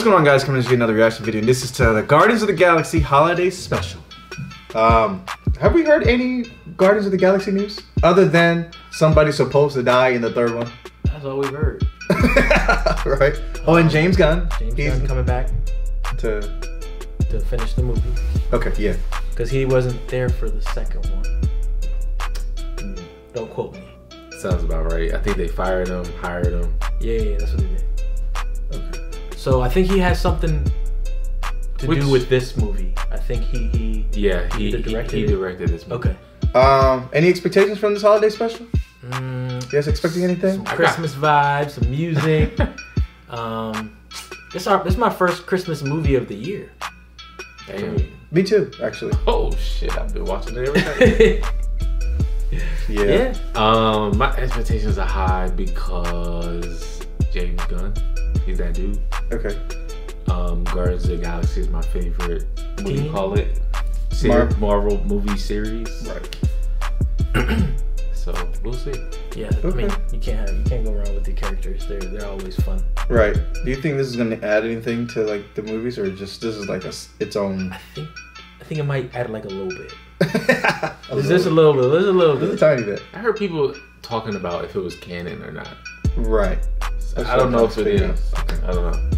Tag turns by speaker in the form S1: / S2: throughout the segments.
S1: What's going on, guys? Coming to see another reaction video, and this is to the Guardians of the Galaxy Holiday Special. Um, have we heard any Guardians of the Galaxy news other than somebody supposed to die in the third one?
S2: That's all we've heard.
S1: right. Oh, and James Gunn.
S2: James
S1: He's
S2: Gunn coming back
S1: to.
S2: to finish the movie
S1: Okay, yeah.
S2: because he wasn't there for the second one. Don't quote me.
S3: Sounds about right. I think they fired him, hired him.
S2: Yeah, yeah, that's what they did.
S1: Okay.
S2: So I think he has something to
S3: Which-
S2: do with this movie. I think he he.
S3: Yeah, he
S2: He
S3: he,
S2: directed
S3: he
S2: it?
S3: directed this movie.
S2: Okay.
S1: Um, any expectations from this holiday special?
S2: Mm,
S1: You guys expecting anything?
S2: some Christmas vibes, some music. um, this our this is my first Christmas movie of the year.
S3: Damn.
S1: Me too, actually.
S3: Oh shit! I've been watching it every day.
S1: Yeah.
S2: yeah.
S3: um, my expectations are high because James Gunn, he's that dude.
S1: Okay.
S3: Um, Guardians of the Galaxy is my favorite. What do you call it? Ser-
S1: Mar-
S3: Marvel movie series.
S1: Right.
S3: So we'll see.
S2: Yeah, I mean, you can't have you can't go wrong with the characters. They're they're always fun.
S1: Right. Do you think this is gonna add anything to like the movies, or just this is like a, s- its own?
S2: I think I think it might add like a little bit.
S1: a
S2: Is this a little bit? There's a little bit.
S1: Just a
S2: bit.
S1: tiny bit.
S3: I heard people talking about if it was canon or not.
S1: Right.
S3: So
S1: That's
S3: I don't know if it
S1: figuring
S3: is. I don't know.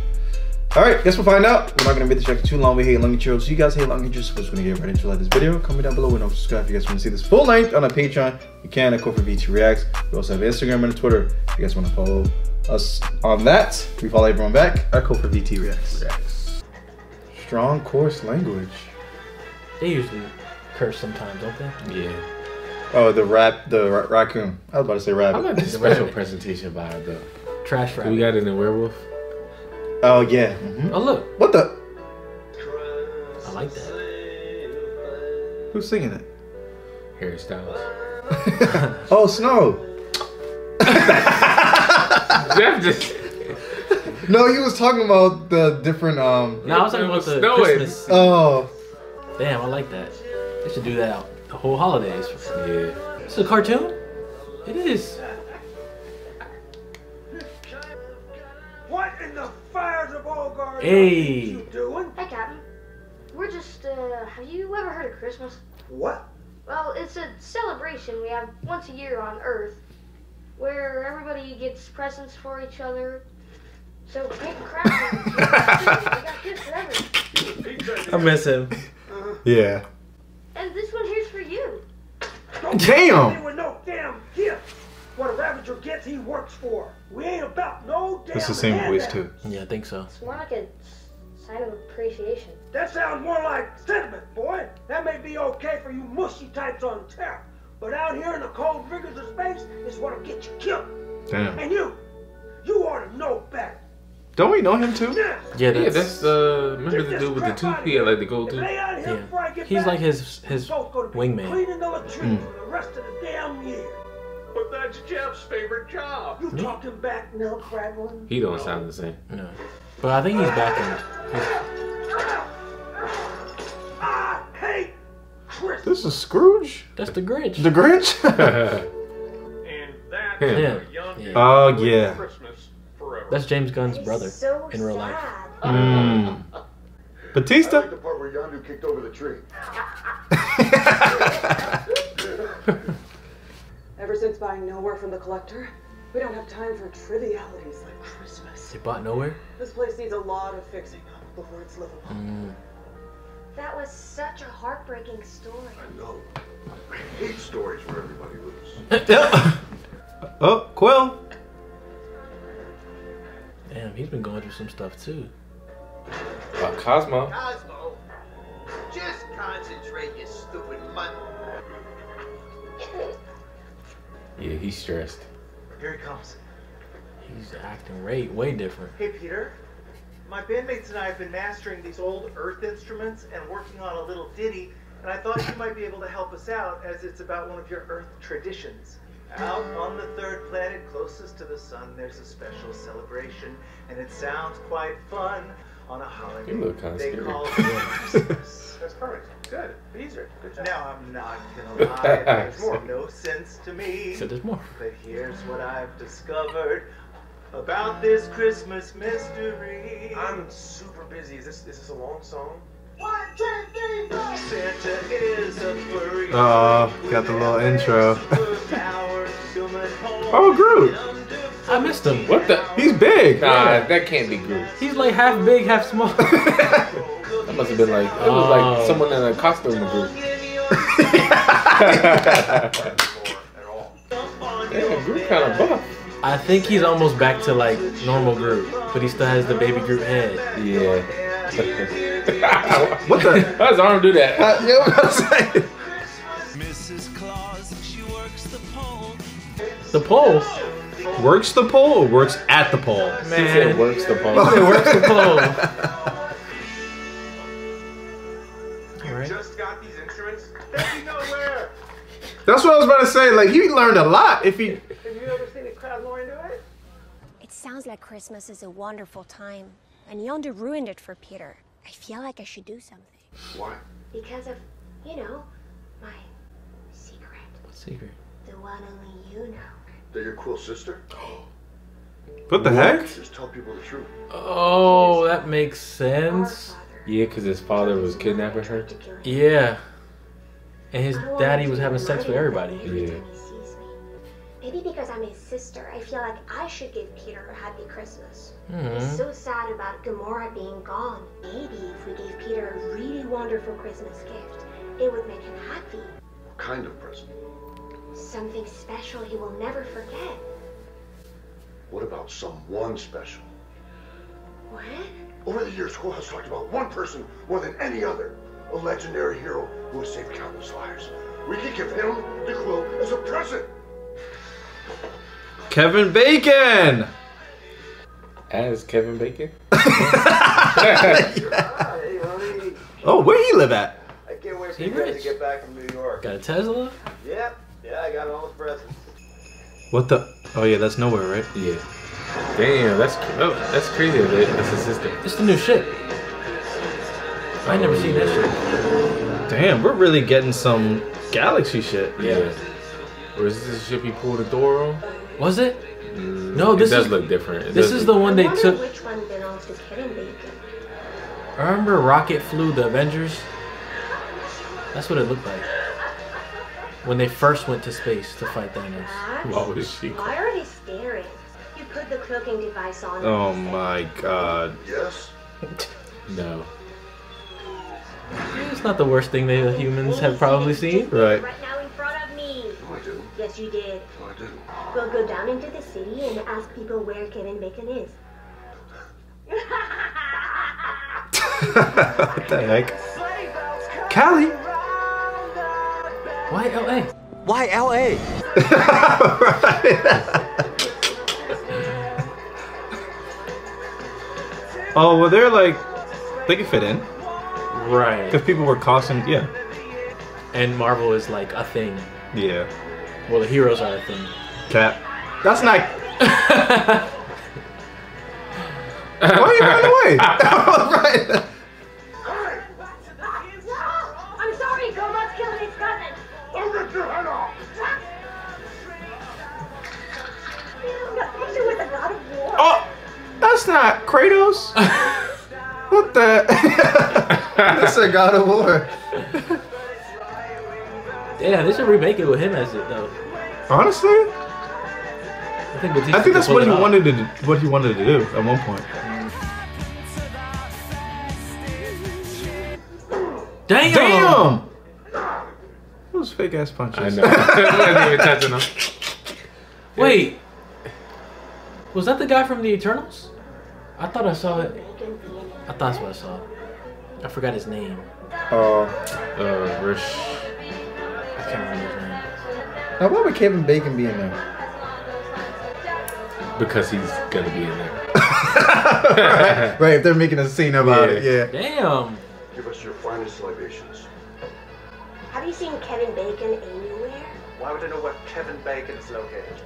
S1: All right. Guess we'll find out. We're not gonna make the check too long. We hate long intros. So you guys hate long intros. So we're just gonna get right into like this video. Comment down below and don't subscribe if you guys want to see this full length on a Patreon. You can at Core4VT Reacts. We also have Instagram and Twitter. If you guys want to follow us on that, we follow everyone back at Core4VT Reacts.
S3: Reacts.
S1: Strong coarse language.
S2: They usually curse sometimes, don't they?
S3: Yeah.
S1: Oh, the rap, the ra- raccoon. I was about to say
S3: How
S1: rabbit.
S3: about the special presentation vibe though?
S2: Trash
S3: We got it in the werewolf.
S1: Oh yeah. Mhm.
S2: Oh look,
S1: What the?
S2: I like that.
S1: Who's singing it?
S3: Harry Styles.
S1: oh, Snow.
S3: Jeff just.
S1: No, he was talking about the different um.
S2: No, I was talking about the
S3: snowing.
S2: Christmas.
S1: Oh,
S2: Damn, I like that. They should do that out the whole holidays.
S3: Yeah.
S2: It's a cartoon. It is. Hey.
S4: are you doing?
S5: Hi, Captain. We're just, uh, have you ever heard of Christmas?
S4: What?
S5: Well, it's a celebration we have once a year on Earth where everybody gets presents for each other. So, make a craft. we got gifts for.
S2: I miss him.
S1: yeah.
S5: And this one here's for you.
S4: Don't
S1: Damn.
S4: me with no damn gift. What a Ravager gets, he works for. We ain't about no damn
S1: It's the same voice too.
S2: Yeah, I think so.
S5: It's more like a sign of appreciation.
S4: That sounds more like sentiment, boy. That may be okay for you mushy types on Terra, but out here in the cold rigors of space is what'll get you killed.
S1: Damn.
S4: And you, you ought to know better.
S1: Don't we know him too?
S4: Now,
S2: Yeah,
S3: Yeah,
S2: that's,
S3: that's the. Remember the dude with the
S4: Get this
S3: tooth he had like the gold
S4: If
S3: to?
S4: they out here
S2: yeah.
S4: before I get
S2: He's
S4: back,
S2: like his his
S4: both gonna be
S2: wingman.
S4: Cleaning the latrine
S1: Mm.
S4: For the rest of the damn year.
S6: But that's Jeff's favorite job.
S4: You talking back, milk rattling?
S3: He don't sound the same.
S2: No. But I think he's back in. He's,
S4: I hate Christmas.
S1: This is Scrooge.
S2: that's the Grinch.
S1: The Grinch.
S6: And that's
S3: Yeah.
S6: a young
S2: Yeah.
S1: Oh, yeah.
S6: Christmas forever.
S2: That's James Gunn's
S5: He's
S2: brother
S5: so
S2: in real life.
S5: sad.
S1: mm.
S7: I
S1: Bautista.
S7: like the part where Yondu kicked over the tree.
S8: Ever since buying Nowhere from the Collector, we don't have time for trivialities like Christmas.
S2: They bought nowhere.
S8: This place needs a lot of fixing up before it's livable.
S2: Mm.
S5: That was such a heartbreaking story.
S7: I know. I hate stories where everybody loses.
S1: oh, Quill.
S2: Damn, he's been going through some stuff too.
S3: Uh, Cosmo.
S9: Cosmo, just concentrate, you stupid mutt.
S3: Yeah, he's stressed.
S10: Here he comes.
S2: He's acting way way different.
S10: Hey, Peter. My bandmates and I have been mastering these old Earth instruments and working on a little ditty, and I thought you might be able to help us out as it's about one of your Earth traditions. Out on the third planet closest to the sun, there's a special celebration, and it sounds quite fun on a holiday
S3: You look kinda
S10: they
S3: scary.
S10: call Christmas.
S4: That's perfect. Good. Beezer. Good job.
S10: Now, I'm not gonna lie, it makes no sense to me.
S2: He said there's more.
S10: But here's what I've discovered. about this Christmas mystery.
S6: I'm super busy. Is this is this a long song?
S10: Santa is a furry.
S1: Oh, got the little intro.
S10: oh,
S1: oh, Groot.
S2: I missed him.
S3: What the?
S1: He's big.
S3: Nah, that can't be Groot.
S2: He's like half big, half small.
S3: That must have been like it was
S2: Oh.
S3: like someone in a costume of Groot. Damn, Groot kind of buff.
S2: I think he's almost back to like normal Groot, but he still has the baby Groot head.
S3: Yeah.
S1: What the?
S3: How does Arm do that?
S1: Uh, yeah, what I'm saying.
S2: The pole.
S1: Works the pole or works at the pole?
S3: He said
S2: Man,
S3: works the pole.
S2: it works the pole.
S6: You just got these instruments?
S10: Taking nowhere.
S1: That's what I was about to say. Like he learned a lot. If he,
S10: Have you ever seen a crowd more into it?
S11: It sounds like Christmas is a wonderful time, and Yondu ruined it for Peter. I feel like I should do something.
S7: Why?
S11: Because of, you know, my secret.
S2: Secret.
S11: The one only you know.
S7: They're your cool sister?
S1: what the heck?
S7: Just tell people the truth.
S2: Oh, that makes sense.
S3: Yeah, because his father was kidnapping her.
S2: Yeah. And his daddy was having sex with everybody.
S3: Yeah.
S11: Time he sees me. Maybe because I'm his sister, I feel like I should give Peter a happy Christmas. He's
S2: Mhm.
S11: so sad about Gamora being gone. Maybe if we gave Peter a really wonderful Christmas gift, it would make him happy.
S7: What kind of present?
S11: Something special he will never forget.
S7: What about someone special?
S11: What?
S7: Over the years, who has talked about one person more than any other? A legendary hero who has saved countless lives. We could give him the quill as a present.
S1: Kevin Bacon.
S3: As Kevin Bacon.
S10: Hey.
S1: Oh, where do you live at?
S10: I can't wait for
S2: He
S10: you guys
S2: rich.
S10: to get back from New York.
S2: Got a Tesla?
S10: Yep. Yeah, I got all his presents.
S1: What the? Oh yeah, that's nowhere, right?
S3: Yeah. Damn, that's cr- oh, that's crazy. That that's his sister.
S2: It's the new ship. I ain't never seen that shit.
S1: Damn, we're really getting some galaxy shit.
S3: Yeah. Or is this the ship he pulled the door on?
S2: Was it?
S3: Mm,
S2: No, this
S3: it does
S2: is-
S3: look different. It
S2: This is the one they
S11: wonder
S2: took.
S11: which one belongs to Kevin Bacon.
S2: Remember Rocket flew the Avengers? That's what it looked like. When they first went to space to fight Thanos.
S11: Max,
S3: Oh, she?
S11: why are they staring? You put the cloaking device on.
S1: Oh my god.
S7: Yes?
S3: No.
S2: It's not the worst thing the humans have probably seen.
S1: Right.
S11: Right now in front of me.
S7: No, I didn't.
S11: Yes, you did.
S7: No, I didn't.
S11: We'll go down into the city and ask people where Kevin Bacon is.
S1: what the heck? Callie.
S2: Why LA?
S9: Why LA?
S1: oh well, they're like they can fit in
S2: Right.
S1: because people were costing. Yeah.
S2: And Marvel is like a thing.
S1: Yeah.
S2: Well, the heroes are a thing.
S1: Cap. That's not. Why are you running away? right. That's not Kratos. what the? That's a God of War.
S2: Yeah, they should remake it with him as it though.
S1: Honestly,
S2: I think, Bautista
S1: I think that's what he
S2: off.
S1: wanted to do, what he wanted to do at one point.
S2: Damn!
S1: Damn. Those fake ass punches.
S3: I know. I wasn't even touching him.
S2: Wait, was that the guy from the Eternals? I thought I saw it. I thought that's what I saw. I forgot his name.
S1: Oh.
S3: Uh, Rish.
S2: I can't remember his name.
S1: Now, why would Kevin Bacon be in there?
S3: Because he's gonna be in there.
S1: right, right, if they're making a scene about
S3: Yeah.
S1: it, yeah.
S2: Damn.
S7: Give us your finest libations.
S11: Have you seen Kevin Bacon anywhere?
S10: Why would I know where Kevin Bacon is located?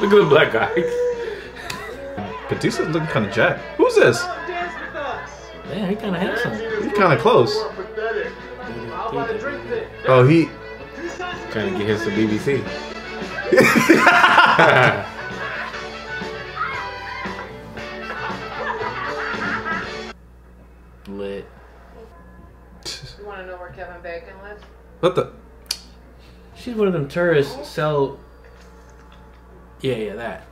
S3: Look at the black guy.
S1: Bautista's looking kind of jacked. Who's this?
S10: Dance with us.
S2: Damn, he kind of handsome.
S1: He's kind of close.
S7: More pathetic.
S10: I'll buy the
S1: Oh, he.
S3: Trying to get him some BBC.
S2: Lit.
S12: You want to know where Kevin Bacon lives?
S1: What the?
S2: She's one of them tourists sell. Yeah, yeah, that.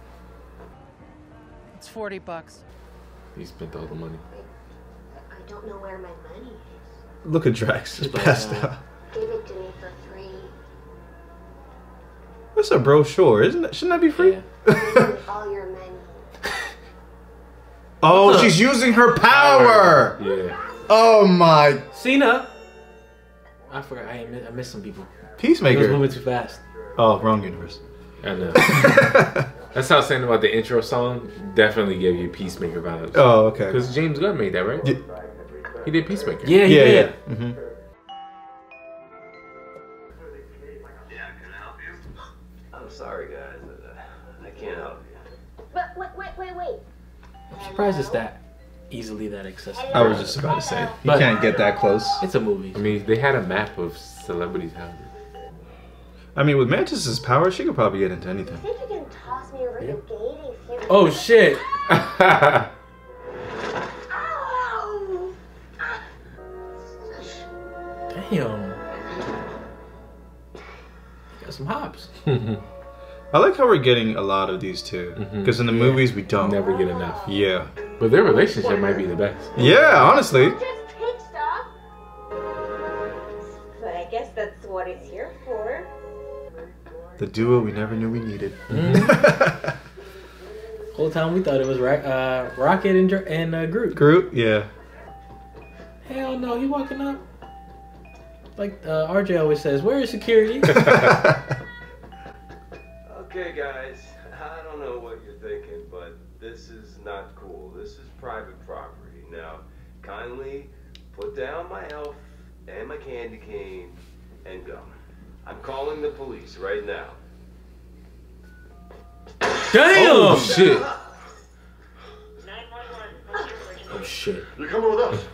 S12: It's 40 bucks.
S3: he spent all the money.
S11: I don't know where my money is.
S1: Look at Drax just
S2: Just
S1: passed out.
S11: Give it to me for free.
S1: That's a brochure, isn't it? Shouldn't that be free?
S11: Give me all your money.
S1: Oh,
S2: What the-
S1: she's using her power.
S3: Yeah.
S1: Oh my
S2: Cena. I forgot. I, mi- I missed some people. He was moving too fast.
S1: Oh, wrong universe.
S3: I know. That's how I was saying about the intro song. Definitely gave you Peacemaker vibes.
S1: Oh, okay.
S3: Because James Gunn made that, right?
S1: Yeah.
S3: He did Peacemaker.
S2: Yeah, he
S1: Yeah,
S2: did.
S1: yeah. hmm
S13: I'm sorry, guys. Uh, I can't help you.
S11: But wait, wait, wait, wait.
S2: I'm surprised it's that easily that accessible.
S1: I was just about to say, you
S2: But-
S1: can't get that close.
S2: It's a movie.
S3: I mean, they had a map of celebrities' houses.
S1: I mean, with Mantis's power, she could probably get into anything.
S11: Think you can toss me over the gate if you.
S2: Oh shit!
S11: Ow!
S2: Damn. You got some hops.
S1: I like how we're getting a lot of these too, mm-hmm. because in the movies we don't.
S3: Never get enough.
S1: Yeah.
S3: But their relationship might be the best.
S1: Yeah, honestly.
S11: Just take stuff. But I guess that's what it's here for.
S1: The duo we never knew we needed.
S2: Whole time we thought it was Ra- uh, Rocket and, Dr- and uh, Groot.
S1: Groot, yeah.
S2: Hell no, he walking up. Like uh, RJ always says, where is security?
S13: Okay, guys. I don't know what you're thinking, but this is not cool. This is private property. Now, kindly put down my elf and my candy cane and go. I'm calling the police right now.
S2: Damn!
S3: Oh shit!
S2: Oh shit!
S7: You're coming with us.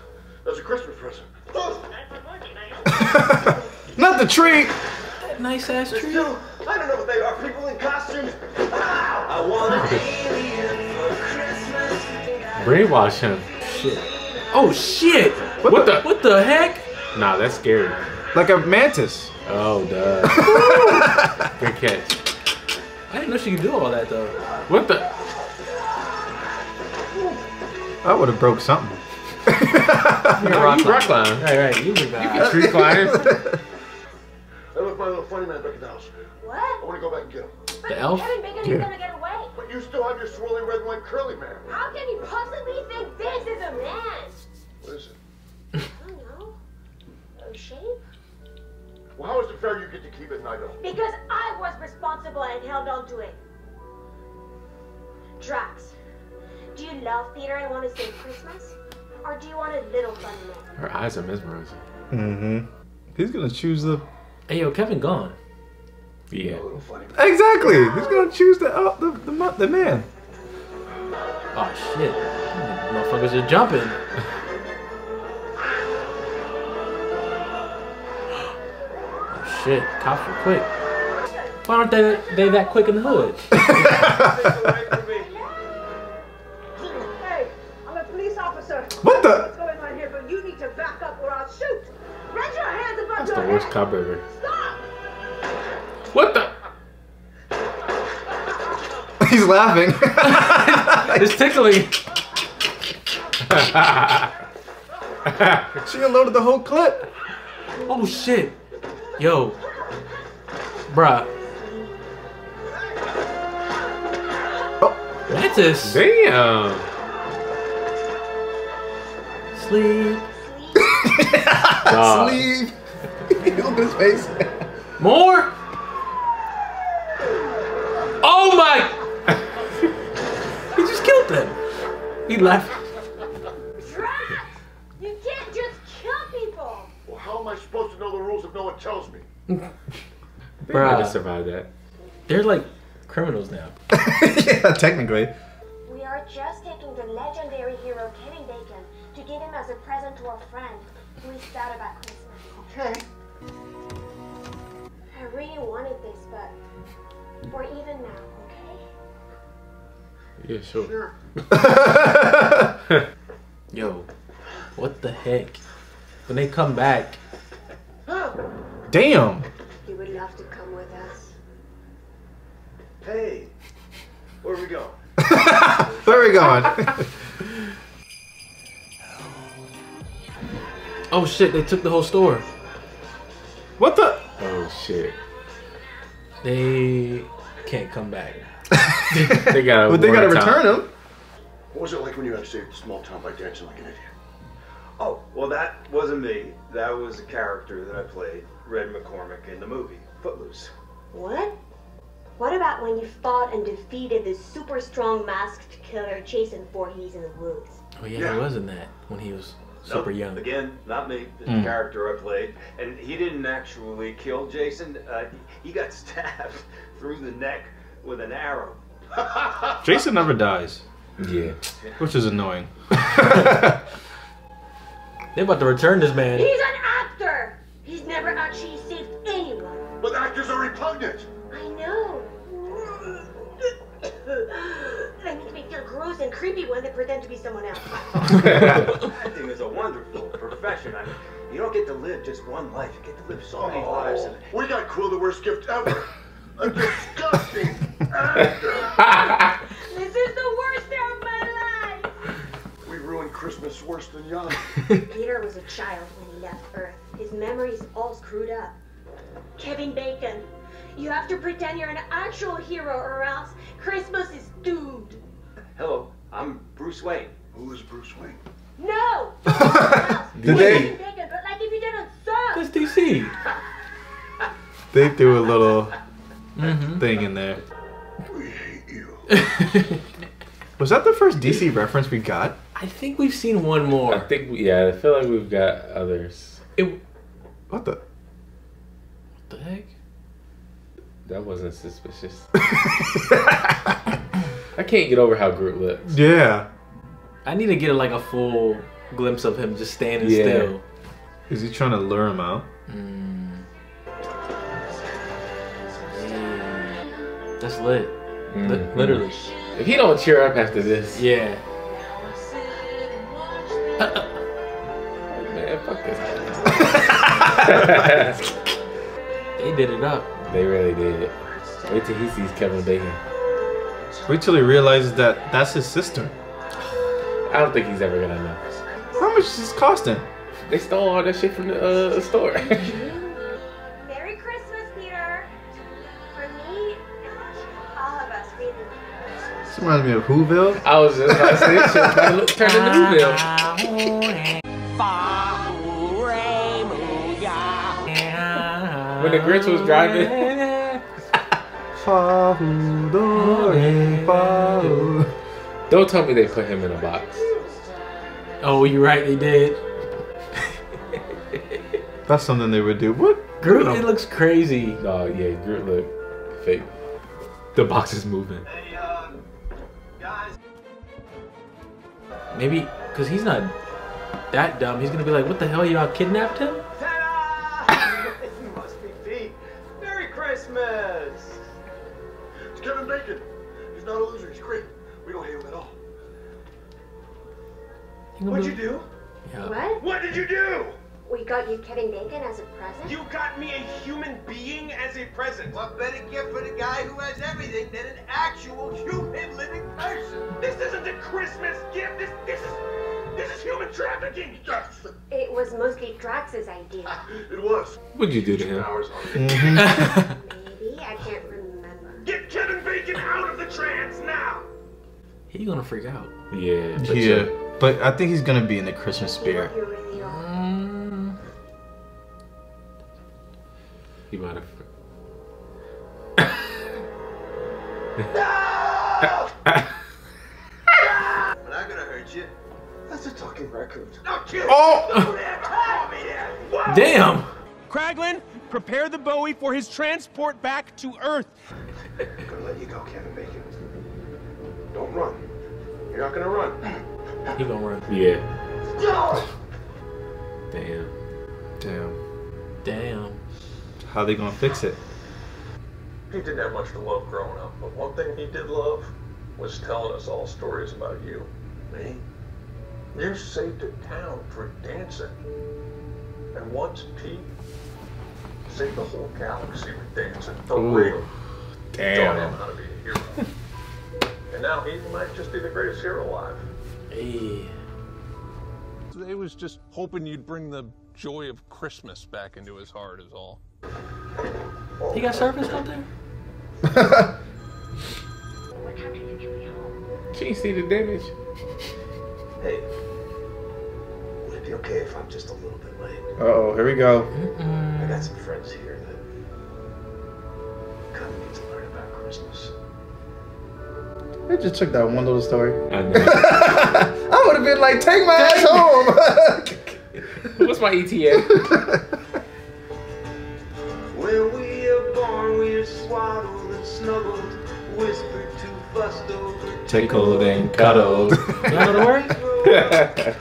S7: That's a Christmas present.
S1: Not the tree.
S2: That nice ass tree.
S4: Still, I don't know what they are. People in costumes. Ow!
S13: I want an alien for Christmas.
S3: Brainwash him.
S2: Shit. Oh shit!
S3: What, the?
S2: What the heck?
S3: Nah, that's scary.
S1: Like a mantis.
S3: Oh, duh. Good catch.
S2: I didn't know she could do all that though.
S3: What the?
S1: I would have broke something.
S2: You're
S3: No,
S2: rock
S3: you rock
S2: climber.
S3: climb.
S2: Right, right. You big
S3: You can tree climb.
S7: Hey, look, my little funny man back at the house.
S11: What?
S7: I want to go back and get him.
S11: But
S2: The elf?
S11: Kevin Bacon
S1: Yeah.
S11: is gonna get away.
S7: But you still have your swirly red and white curly man.
S11: How can you possibly
S7: Well, how is it fair you get to keep it and I don't?
S11: Because I was responsible and held on to it. Drax, do you love Peter and want to save Christmas? Or do you want a little funny man?
S3: Her eyes are mesmerizing.
S1: Mm-hmm. He's gonna choose the.
S2: Hey yo, Kevin gone.
S3: Yeah.
S7: Little funny man.
S1: Exactly. He's gonna choose the uh, the, the the man.
S2: Oh shit. Motherfuckers are jumping. Shit. Cops were quick. Why aren't they they that quick in the hood?
S8: Hey, I'm a police officer.
S1: What the?
S8: What's going on here? But you need to back up or I'll shoot. Raise your hands above
S3: That's
S8: your
S3: the worst
S8: head.
S3: cop ever.
S8: Stop!
S3: What the?
S1: He's laughing.
S2: it's tickling.
S1: she unloaded the whole clip.
S2: Oh shit. Yo. Bruh. Oh. Mantis.
S3: Damn.
S2: Sleep.
S1: Sleeve. Look at his face.
S2: More? Oh my! he just killed them. He left.
S3: That.
S2: They're like criminals now.
S1: yeah, technically.
S11: We are just taking the legendary hero Kevin Bacon to give him as a present to our friend who is sad about Christmas.
S7: Okay.
S11: I really wanted this, but we're even now, okay?
S3: Yeah, sure.
S2: Yo, what the heck? When they come back,
S1: Damn.
S11: You would love to come with us.
S13: Hey, where we going?
S1: Where are we going?
S2: oh shit, they took the whole store.
S1: what the?
S3: Oh shit.
S2: They can't come back.
S3: They gotta.
S1: But they gotta return them.
S7: What was it like when you had to save the small town by dancing like an idiot?
S13: Oh, well, that wasn't me. That was a character that I played, Ren McCormack, in the movie Footloose.
S11: What? What about when you fought and defeated the super strong masked killer Jason Voorhees in the woods?
S2: Oh yeah,
S13: Yeah.
S2: he was in that when he was super
S13: Nope,
S2: young.
S13: Again, not me. The
S2: Mm.
S13: character I played, and he didn't actually kill Jason. Uh, he got stabbed through the neck with an arrow.
S1: Jason never dies.
S3: Yeah.
S1: Which is annoying.
S2: They're about to return this man.
S11: He's an actor! He's never actually saved anyone.
S7: But actors are repugnant.
S11: I know. That makes me feel gross and creepy when they pretend to be someone else.
S13: Acting is a wonderful profession. I mean, you don't get to live just one life. You get to live so many oh. lives. And
S7: Oh, we got Quill the worst gift ever. A disgusting actor.
S11: this is the worst day of my life!
S7: We ruined Christmas worse than young.
S11: Peter was a child when he left Earth. His memory's all screwed up. Kevin Bacon, you have to pretend you're an actual hero or else Christmas is doomed.
S13: hello, I'm Bruce Wayne.
S7: Who is Bruce Wayne?
S11: No!
S1: Did
S11: Kevin
S1: they?
S11: Bacon, but like if you didn't suck!
S2: That's DC.
S1: They threw a little
S2: Mm-hmm.
S1: thing in there.
S7: We hate you.
S1: Was that the first DC reference we got?
S2: I think we've seen one more.
S3: I think. we- Yeah, I feel like we've got others.
S2: It,
S1: What the?
S2: what the heck?
S3: That wasn't suspicious. I can't get over how Groot looks.
S1: Yeah.
S2: I need to get like a full glimpse of him just standing
S3: Yeah.
S2: still.
S1: Is he trying to lure him out?
S2: Mm. That's lit. Li-
S3: Mhm.
S2: literally.
S3: If he don't cheer up after this,
S2: Yeah.
S3: man, fuck this.
S2: They did it up.
S3: They really did. Wait till he sees Kevin Bacon.
S1: Wait till he realizes that that's his sister.
S3: I don't think he's ever gonna know.
S1: How much is this costing?
S3: They stole all that shit from the uh, store.
S11: Merry Christmas, Peter! For me, all of us really.
S1: This reminds me of Whoville.
S3: I was just about to say this shit about to look- turn into Newville. When the Grinch was driving. Don't tell me they put him in a box.
S2: Oh, you're right. They did.
S1: That's something they would do. What?
S2: Groot, it looks crazy.
S3: Oh yeah, Groot look fake. The box is moving.
S6: Hey, uh, guys.
S2: Maybe because he's not that dumb. He's gonna be like, "What the hell? Y'all kidnapped him?"
S10: Ta-da! it must be Pete. Merry Christmas!
S7: It's Kevin Bacon. He's not a loser. He's great. We don't hate him at all.
S10: What'd you do?
S2: Yeah.
S11: What?
S6: What did you do?
S11: We got you Kevin Bacon as a present?
S6: You got me a human being as a present.
S9: What better gift for the guy who has everything than an actual human living person?
S6: This isn't a Christmas gift. This this is this is human trafficking.
S7: Yes,
S11: It was mostly Drax's idea.
S7: it was.
S3: What'd you do to him?
S7: Powers on mm-hmm.
S11: Maybe? I can't remember.
S6: Get Kevin Bacon out of the trance now.
S2: He's gonna freak out.
S3: Yeah. But
S1: Yeah,
S3: you-
S1: but I think he's gonna be in the Christmas spirit.
S11: You really are.
S2: Mm,
S3: He might have. no!
S9: I'm not gonna hurt you.
S7: That's a talking raccoon.
S6: No, kid.
S1: Oh!
S6: Don't ever call me that.
S2: Damn.
S14: Kraglin, prepare the Bowie for his transport back to Earth.
S7: I'm gonna let you go, Kevin Bacon. Don't run. You're not gonna run.
S2: He gonna run.
S3: Yeah.
S7: No!
S3: Damn.
S1: Damn.
S2: Damn.
S1: How they gonna fix it?
S15: He didn't have much to love growing up, but one thing he did love was telling us all stories about you. Me? You saved a town for dancing. And once Pete saved the whole galaxy with dancing for
S3: Ooh.
S15: real.
S3: Damn.
S15: Taught him how to be a hero. and now he might just be the greatest hero alive.
S2: Hey.
S16: They was just hoping you'd bring the joy of Christmas back into his heart, is all.
S2: He got service out there?
S3: She ain't see the damage.
S13: Hey, would it be okay if I'm just a little bit late?
S1: Uh oh, here we go.
S13: I got some friends here that kind of need to learn about Christmas.
S1: It just took that one little story.
S3: I know.
S1: I would have been like, take my ass home.
S3: What's my ETA?
S9: When we are born, we are swaddled and snuggled, whispered to, fussed over.
S3: Tickled and cuddled.
S2: You know the words?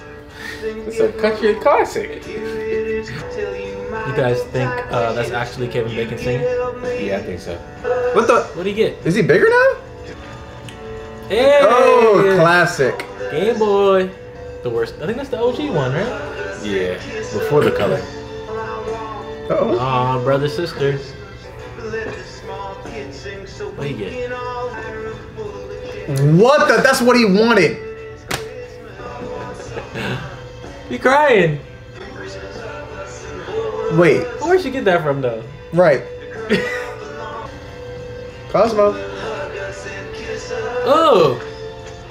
S3: It's a country classic.
S2: You guys think uh, that's actually Kevin Bacon singing?
S3: Yeah, I think so.
S1: what the?
S2: What'd he get?
S1: Is he bigger now?
S2: Hey!
S1: Oh, classic.
S2: Game Boy. The worst. I think that's the OG one, right?
S3: Yeah, before the color.
S1: Uh-oh.
S2: Aw, brother, sister. What you get?
S1: What the? That's what he wanted.
S2: You crying?
S1: Wait,
S2: Where'd you get that from, though?
S1: right. Cosmo.
S2: Oh!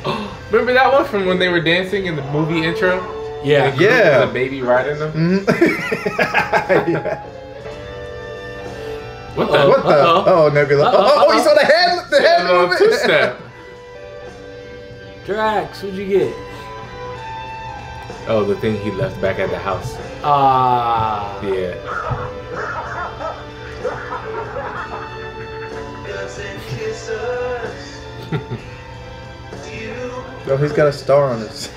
S3: Remember that one from when they were dancing in the movie intro?
S2: Yeah.
S3: The
S1: Yeah.
S3: The baby riding them.
S1: Mhm. yeah.
S3: What the?
S1: What the?
S2: Uh-oh.
S1: Oh, Nebula.
S2: Uh-oh,
S1: Oh, oh, oh, you saw the head? The head
S3: little
S1: movement?
S3: two-step.
S2: Drax, what'd you get?
S3: Oh, the thing he left back at the house.
S2: Ah.
S3: Yeah.
S1: Yo, he's got a star on his.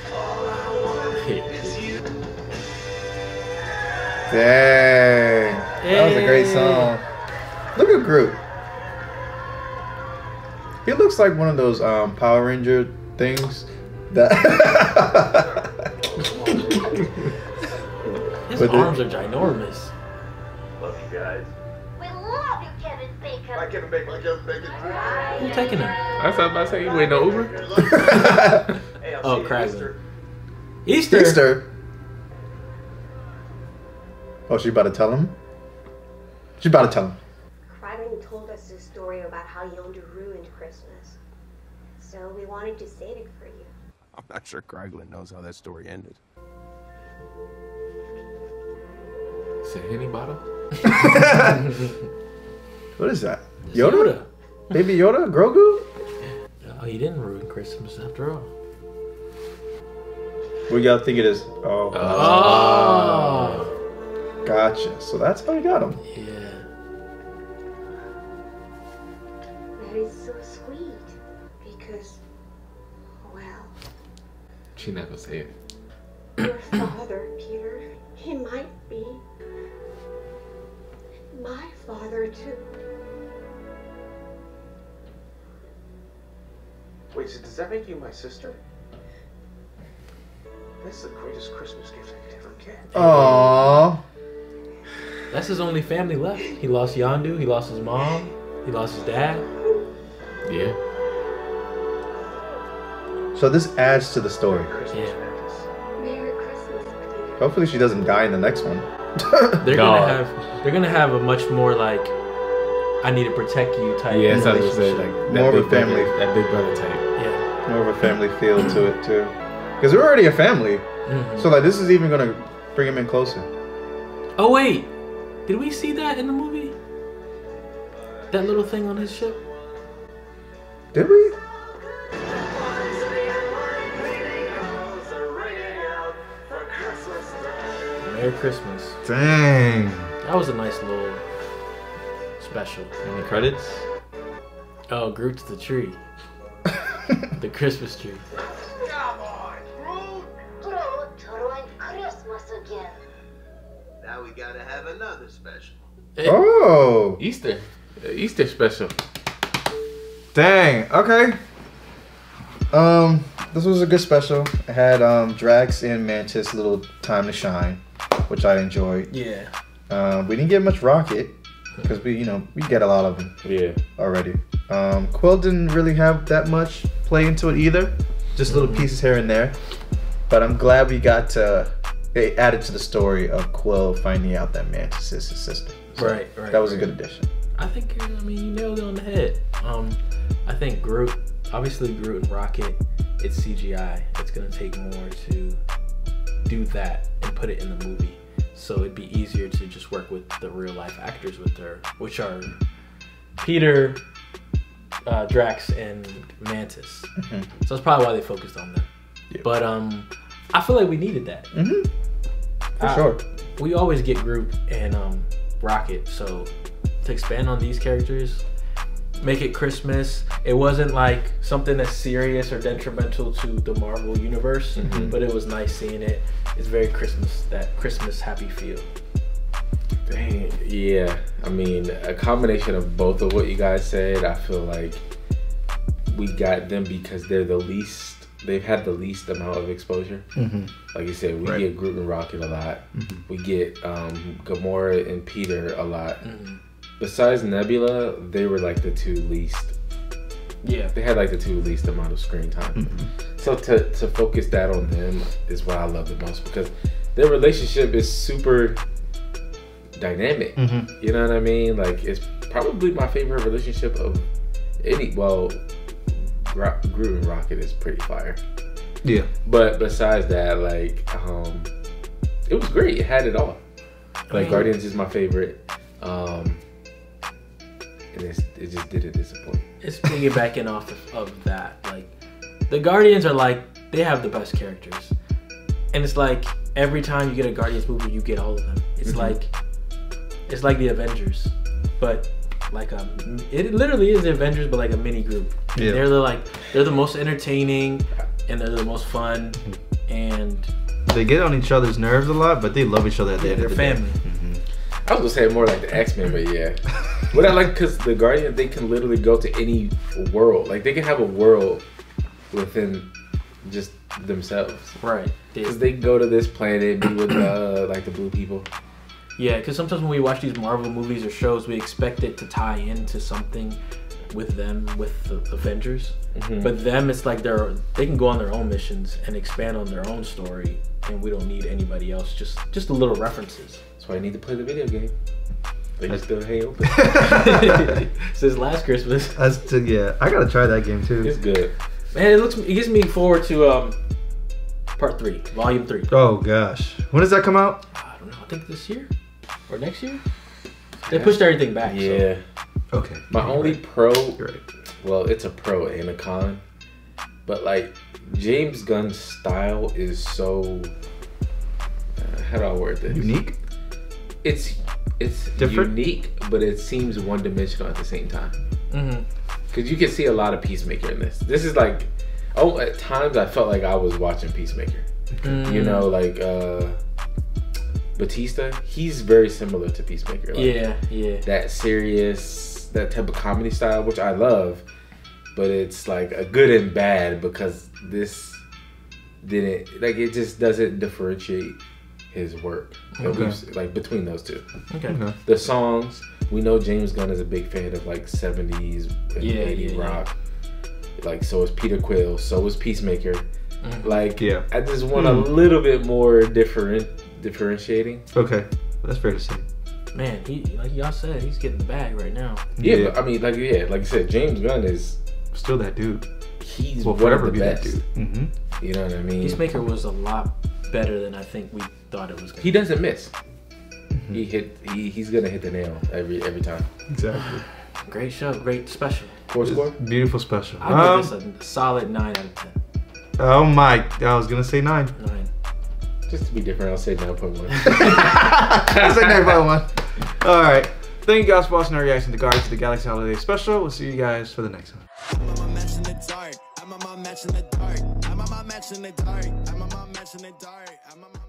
S1: Dang. That was a great song. Look at Groot. He looks like one of those um, Power Ranger things that.
S2: His arms are ginormous.
S13: Love you guys.
S5: We love you, Kevin Bacon.
S7: Bye, Kevin Bacon. Bye, Kevin Bacon.
S2: Who taking him?
S3: That's what I was about to say. You waiting on Uber?
S13: Hey, I'll
S2: Oh,
S13: see you
S2: Kraglin.
S13: Easter.
S2: Easter.
S1: Easter. Oh, she about to tell him? She about to tell him.
S11: Kraglin told us a story about how Yondu ruined Christmas. So we wanted to save it for you.
S14: I'm not sure Kraglin knows how that story ended.
S3: It's a Henny bottle?
S1: What is that?
S2: It's
S1: Yoda?
S2: Yoda.
S1: Baby Yoda? Grogu?
S2: Oh, he didn't ruin Christmas after all.
S1: What y'all think it is? Oh,
S2: Oh. Ah.
S1: gotcha. So that's how he got him.
S2: Yeah.
S11: That is so sweet. Because, well,
S3: She never said say it.
S11: your father, Peter, he might father too.
S15: Wait, so does that make you my sister? That's the greatest Christmas gift I could ever get.
S1: Aww.
S2: That's his only family left. He lost Yondu. He lost his mom. He lost his dad.
S3: Yeah.
S1: So this adds to the story.
S2: Yeah.
S11: Merry Christmas, Peter.
S1: Hopefully she doesn't die in the next one.
S2: They're
S3: Dog.
S2: gonna have. They're gonna have a much more like, I need to protect you type.
S3: Yeah, that's what I was saying.
S2: relationship.
S3: Like, that
S1: More of a
S3: big brother-
S1: family.
S3: That big brother type.
S2: Yeah.
S1: More of a family feel to it too. Because we're already a family.
S2: Mhm.
S1: So like this is even gonna bring him in closer.
S2: Oh wait, did we see that in the movie? That little thing on his ship.
S1: Did we?
S2: Merry Christmas.
S1: Dang.
S2: That was a nice little special.
S3: Any credits?
S2: Oh, Groot's the tree. the Christmas tree.
S5: Groot ruined Christmas again.
S9: Now we gotta have another special.
S1: Oh.
S3: Easter. Easter special.
S1: Dang. Okay. Um, this was a good special. It had um Drax and Mantis little time to shine, which I enjoyed.
S2: Yeah.
S1: Um, we didn't get much Rocket because we, you know, we get a lot of them.
S3: Yeah.
S1: Already. Um, Quill didn't really have that much play into it either. Just little pieces here and there. But I'm glad we got to. It added to the story of Quill finding out that Mantis is his sister. So
S2: Right, right,
S1: That was a good addition.
S2: I think I mean you nailed it on the head. Um, I think Groot, obviously Groot and Rocket, it's CGI. It's gonna take more to do that and put it in the movie. So it'd be easier to just work with the real life actors with their, which are Peter, uh, Drax, and Mantis.
S1: Mhm.
S2: So that's probably why they focused on them. But um, I feel like we needed that.
S1: Mm-hmm. For
S2: I-
S1: sure.
S2: We always get Groot and um, Rocket, so to expand on these characters, make it Christmas. It wasn't like something that's serious or detrimental to the Marvel universe,
S3: Mhm.
S2: but it was nice seeing it. It's very Christmas, that Christmas happy feel.
S3: Dang, yeah. I mean, a combination of both of what you guys said. I feel like we got them because they're the least. They've had the least amount of exposure.
S1: Mhm.
S3: Like you said, we
S1: Right.
S3: get Groot and Rocket a lot.
S1: Mhm.
S3: We get um, Gamora and Peter a lot. Besides Nebula, they were like the two least.
S2: Yeah.
S3: They had like the two least amount of screen time. So to, to focus that on them is what I love the most because their relationship is super dynamic.
S1: Mhm.
S3: You know what I mean? Like it's probably my favorite relationship of any. Well, Ro- Groot and Rocket is pretty fire.
S1: Yeah.
S3: But besides that, like, um, it was great. It had it all. Like
S2: mean-
S3: Guardians is my favorite. Um, and it's, it just didn't disappoint.
S2: It's piggybacking off of, of that. Like, the Guardians are like, they have the best characters. And it's like, every time you get a Guardians movie, you get all of them. It's
S3: Mhm.
S2: like, it's like the Avengers, but like um, it literally is the Avengers, but like a mini group.
S1: Yeah.
S2: They're the like, they're the most entertaining, and they're the most fun, and
S1: They get on each other's nerves a lot, but they love each other at the
S2: Yeah,
S1: end of the day.
S2: they're
S1: day.
S3: I was gonna say more like the X Men, but yeah. what I like because the Guardians they can literally go to any world. Like they can have a world within just themselves.
S2: Right.
S3: Because they go to this planet, be with uh, like the blue people.
S2: Yeah, because sometimes when we watch these Marvel movies or shows, we expect it to tie into something with them, with the Avengers.
S3: Mhm.
S2: But them, it's like they're they can go on their own missions and expand on their own story, and we don't need anybody else. Just just a little references.
S3: That's why I need to play the video game. They just still hang open.
S2: Since last Christmas,
S1: That's to, yeah. I gotta try that game too.
S3: It's good.
S2: man, it looks it gets me forward to um part three, volume three.
S1: Oh gosh, when does that come out?
S2: I don't know. I think this year or next year. They pushed everything back. so-
S3: Yeah.
S1: Okay.
S3: My only pro,
S1: right.
S3: well, it's a pro and a con, but like James Gunn's style is so. Uh, how do I word this?
S1: Unique.
S3: It's it's
S1: Different?
S3: unique, but it seems one dimensional at the same time.
S2: Mhm.
S3: Because you can see a lot of Peacemaker in this. This is like, oh, at times I felt like I was watching Peacemaker.
S2: Mm.
S3: You know, like uh Bautista, he's very similar to Peacemaker. Like,
S2: Yeah, yeah.
S3: That serious, that type of comedy style, which I love, but it's like a good and bad because this didn't like it just doesn't differentiate his work.
S2: Okay.
S3: we've Like between those two.
S2: Okay. Okay.
S3: The songs, we know James Gunn is a big fan of like 70s and
S2: Yeah,
S3: 80s
S2: yeah, yeah.
S3: rock. Like so is Peter Quill, so is Peacemaker.
S2: Mhm.
S3: Like
S1: Yeah.
S3: I just want
S1: Hmm.
S3: a little bit more different differentiating.
S1: Okay, that's fair to say.
S2: Man, he like y'all said, he's getting the bag right now.
S3: Yeah,
S1: Yeah.
S3: but I mean, like yeah, like I said, James Gunn is
S1: Still that dude.
S3: he's
S1: Will
S3: one
S1: forever
S3: of the
S1: be that
S3: best.
S1: dude. Mm-hmm.
S3: You know what I mean?
S2: Peacemaker was a lot better than I think we thought it was. Gonna
S3: He doesn't miss. He hit. He, he's gonna hit the nail every every time.
S1: Exactly.
S2: Great show, great special.
S3: Core score?
S1: Beautiful special.
S2: I'll
S1: Um,
S2: give this a solid nine out of ten.
S1: oh my, I was gonna say nine.
S2: Nine.
S3: Just to be different, I'll say nine point one.
S1: I said nine by one. All right. Thank you guys for watching our reaction to Guardians of the Galaxy Holiday Special. We'll see you guys for the next one.
S17: Match in the dark. I'm on my match in the dark. I'm on my match in the dark. I'm on my match in the dark. I'm on my